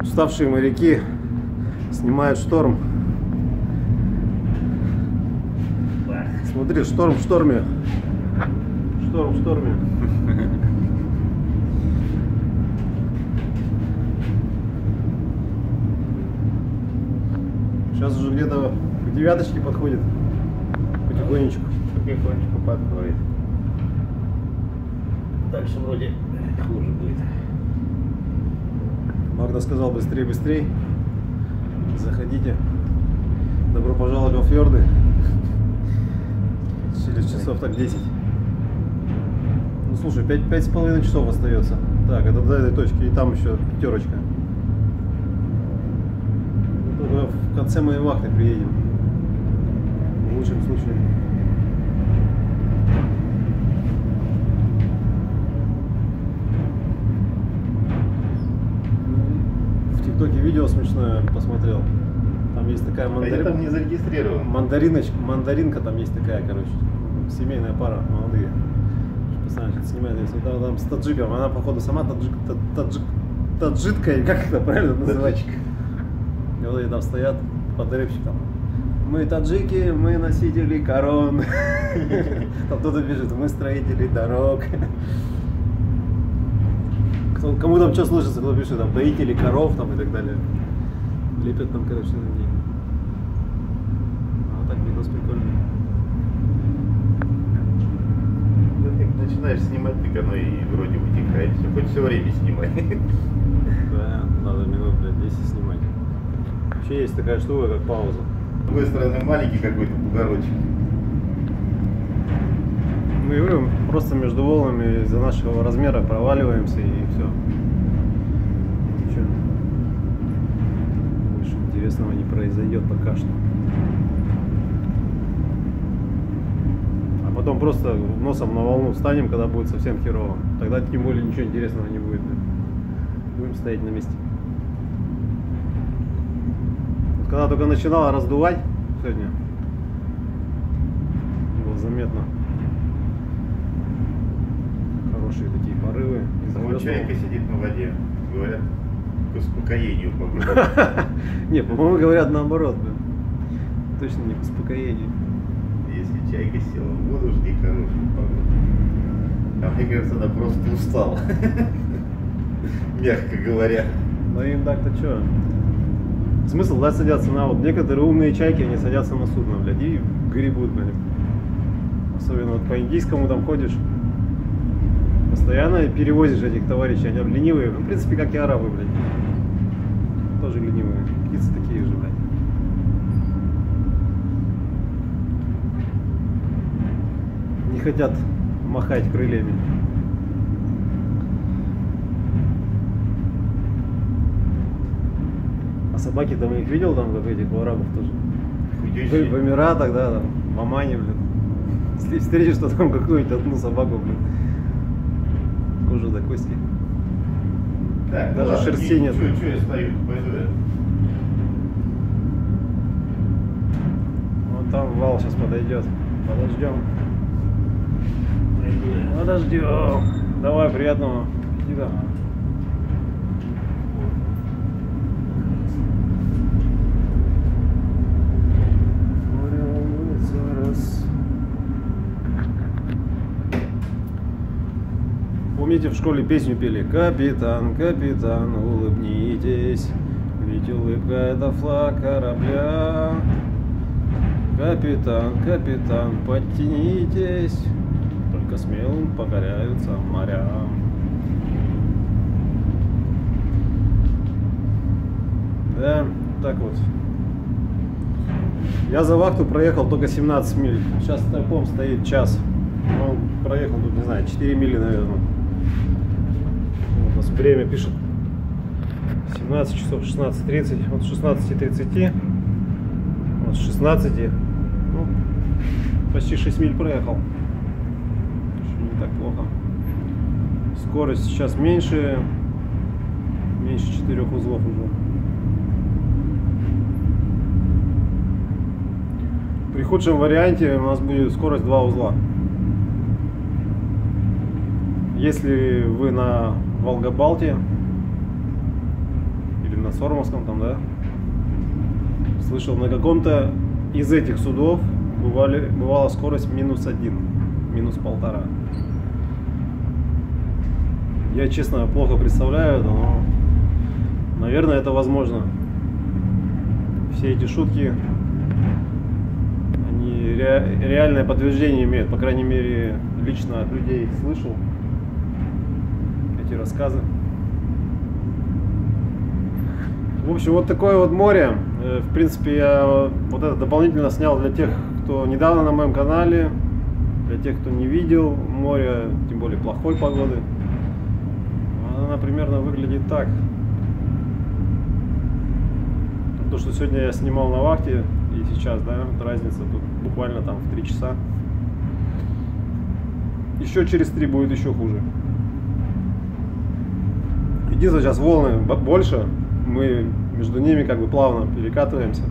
Уставшие моряки снимают шторм. Смотри, шторм в шторме. Шторм в шторме. Сейчас уже где-то к девяточке подходит. Потихонечку. Потихонечку подходит. Дальше вроде хуже будет. Магда сказал быстрее, быстрее. Заходите. Добро пожаловать во фьорды. Через часов так 10. Ну слушай, пять, пять с половиной часов остается. Так, это до этой точки. И там еще пятерочка. Ну, Только в конце моей вахты приедем. В лучшем случае. Видео смешное посмотрел. Там есть такая А я там не зарегистрирован. Мандариночка, мандаринка там есть такая, короче. Семейная пара, молодые. Что-то снимает. Если там, там с таджиком, она походу сама таджик, та- таджик, таджитка, или как это правильно называть? И вот они там стоят под рэпчиком. Мы таджики, мы носители корон. Там кто-то пишет, мы строители дорог. Кто- кому там что слышится, кто пишет, там, доители коров там и так далее. Лепят там, короче, на ней. А так видос прикольный. Ну, как начинаешь снимать, так оно и вроде утекает. Все, хоть все время снимай. Да, надо минут, блядь, 10 снимать. Вообще есть такая штука, как пауза. С другой стороны, маленький какой-то бугорочек. Мы говорю, просто между волнами из-за нашего размера проваливаемся и все. Ничего. Больше интересного не произойдет пока что. А потом просто носом на волну встанем, когда будет совсем херово. Тогда тем более ничего интересного не будет. Будем стоять на месте. Когда только начинала раздувать сегодня, было заметно хорошие такие порывы. звездного. чайка сидит на воде. Говорят, к успокоению. Не, по-моему, говорят наоборот, блин. Точно не к успокоению. Если чайка села в воду, жди хорошую погоду. А мне кажется, она просто устала. Мягко говоря. Но им так-то что? Смысл, да, садятся на вот некоторые умные чайки, они садятся на судно, блядь, и гребут нем. Особенно вот по индийскому там ходишь, постоянно перевозишь этих товарищей, они ленивые, ну, в принципе, как и арабы, блядь. Тоже ленивые, птицы такие же, блядь. Не хотят махать крыльями. А собаки там их видел там, как этих у арабов тоже? В, в. Эмиратах, да, там, в Омане, блин. Если встретишь, что там какую-нибудь одну собаку, блин. Кожа до кости. Так, Даже ну ладно, шерсти не- нет. Чё, чё я стою? Пойду я. Вот там вал сейчас подойдет. Подождем. Подождем. Давай, приятного аппетита. Помните, в школе песню пели «Капитан, капитан, улыбнитесь, ведь улыбка – это флаг корабля». Капитан, капитан, подтянитесь, только смелым покоряются моря. Да, так вот. Я за вахту проехал только 17 миль. Сейчас тайпом стоит час. Ну, проехал тут, не знаю, 4 мили, наверное. У нас время пишет 17 часов 16.30. Вот с 16.30 вот с 16 ну, почти 6 миль проехал. Еще не так плохо. Скорость сейчас меньше. Меньше 4 узлов уже. При худшем варианте у нас будет скорость 2 узла. Если вы на Волгобалте или на Сормовском там, да? Слышал, на каком-то из этих судов бывали, бывала скорость минус один, минус полтора. Я, честно, плохо представляю это, но, наверное, это возможно. Все эти шутки, они ре- реальное подтверждение имеют, по крайней мере, лично от людей слышал эти рассказы. В общем, вот такое вот море. Э, В принципе, я вот это дополнительно снял для тех, кто недавно на моем канале, для тех, кто не видел море, тем более плохой погоды. Она примерно выглядит так. То, что сегодня я снимал на вахте и сейчас, да, разница тут буквально там в 3 часа. Еще через 3 будет еще хуже. Единственное, сейчас волны больше, мы между ними как бы плавно перекатываемся.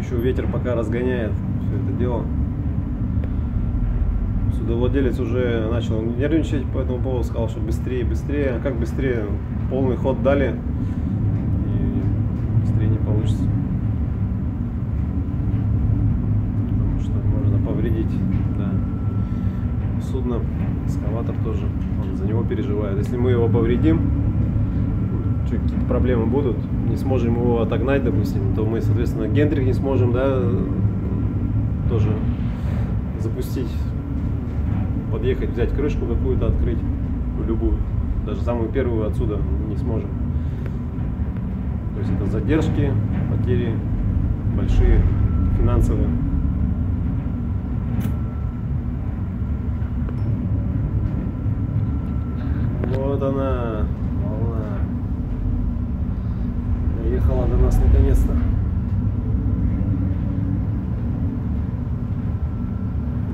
Еще ветер пока разгоняет все это дело. Судовладелец уже начал нервничать по этому поводу, сказал, что быстрее, быстрее. А как быстрее? Полный ход дали, и быстрее не получится. Потому что можно повредить. Судно, экскаватор тоже, он за него переживает. Если мы его повредим, какие-то проблемы будут, не сможем его отогнать, допустим, то мы, соответственно, гендрик не сможем, да, тоже запустить, подъехать, взять крышку какую-то, открыть, любую, даже самую первую отсюда не сможем. То есть это задержки, потери большие, финансовые. Вот она, волна. Доехала до нас наконец-то.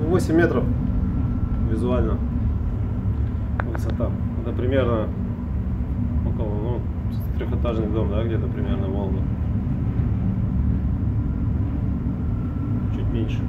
Ну, 8 метров визуально высота. Это примерно около, ну, трехэтажный дом, да, где-то примерно Волга. Чуть меньше.